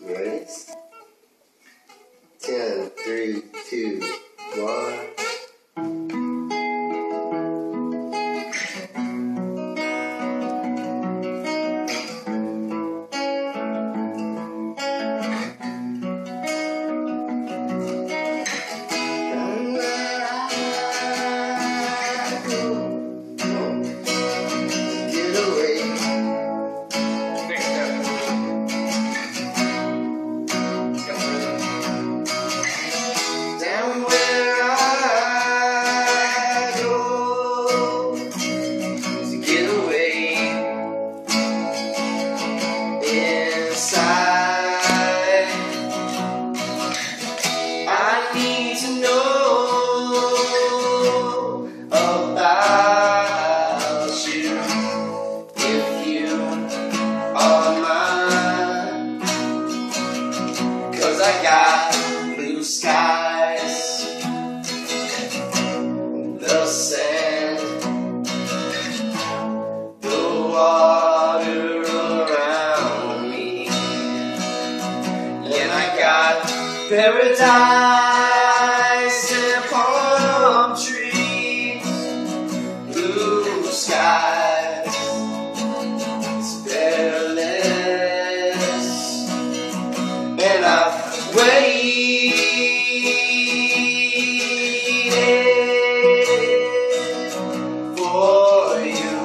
Yes. Ten, three, two, one. Paradise in a palm trees, blue skies, fearless, and I've waited for you,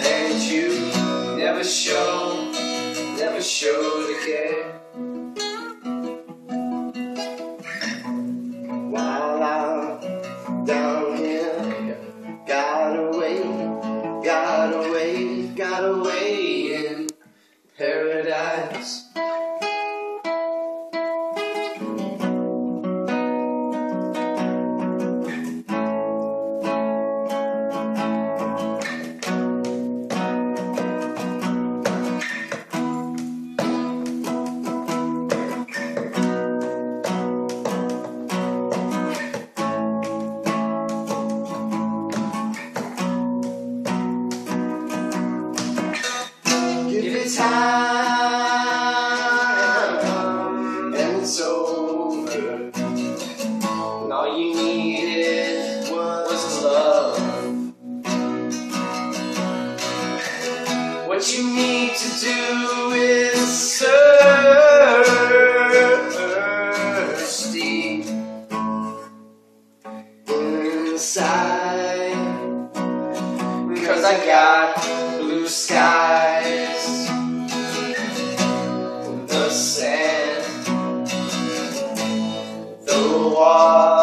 and you never showed, never showed again. Yes. time. because I got blue skies the sand, the water.